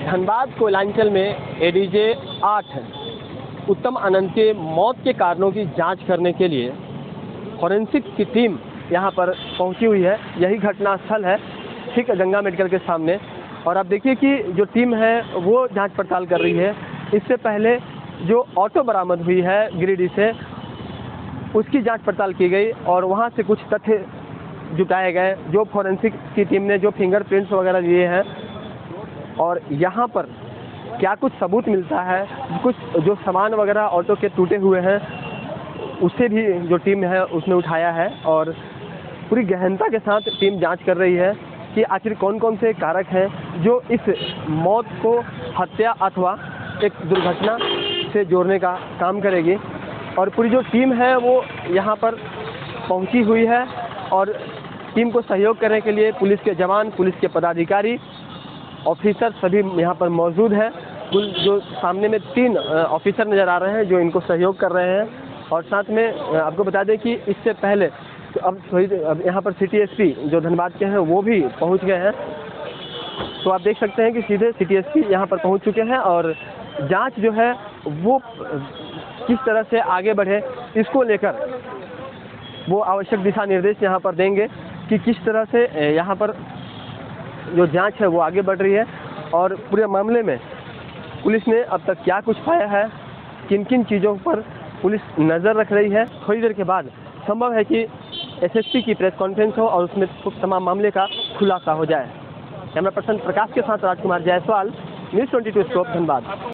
धनबाद कोयलांचल में एडीजे आठ उत्तम आनंद के मौत के कारणों की जाँच करने के लिए फॉरेंसिक की टीम यहाँ पर पहुँची हुई है। यही घटना स्थल है, ठीक गंगा मेडिकल के सामने। और आप देखिए कि जो टीम है, वो जाँच पड़ताल कर रही है। इससे पहले जो ऑटो बरामद हुई है गिरिडीह से, उसकी जाँच पड़ताल की गई और वहाँ से कुछ तथ्य जुटाए गए। जो फॉरेंसिक की टीम ने जो फिंगरप्रिंट्स वगैरह लिए हैं और यहाँ पर क्या कुछ सबूत मिलता है? कुछ जो सामान वगैरह ऑटो के टूटे हुए हैं, उसे भी जो टीम है, उसने उठाया है और पूरी गहनता के साथ टीम जाँच कर रही है कि आखिर कौन कौन से कारक हैं जो इस मौत को हत्या अथवा एक दुर्घटना से जोड़ने का काम करेगी। और पूरी जो टीम है, वो यहाँ पर पहुँची हुई है और टीम को सहयोग करने के लिए पुलिस के जवान, पुलिस के पदाधिकारी ऑफिसर सभी यहाँ पर मौजूद हैं। कुल जो सामने में तीन ऑफिसर नज़र आ रहे हैं जो इनको सहयोग कर रहे हैं। और साथ में आपको बता दें कि इससे पहले तो अब थोड़ी अब यहाँ पर सिटी एसपी जो धनबाद के हैं, वो भी पहुँच गए हैं। तो आप देख सकते हैं कि सीधे सिटी एस पी यहाँ पर पहुँच चुके हैं और जाँच जो है, वो किस तरह से आगे बढ़े, इसको लेकर वो आवश्यक दिशा निर्देश यहाँ पर देंगे कि किस तरह से यहाँ पर जो जाँच है वो आगे बढ़ रही है और पूरे मामले में पुलिस ने अब तक क्या कुछ पाया है किन किन चीज़ों पर पुलिस नज़र रख रही है, थोड़ी देर के बाद संभव है कि एसएसपी की प्रेस कॉन्फ्रेंस हो और उसमें तमाम मामले का खुलासा हो जाए। कैमरा पर्सन प्रकाश के साथ Rajkumar Jaiswal, news twenty two stop Dhanbad.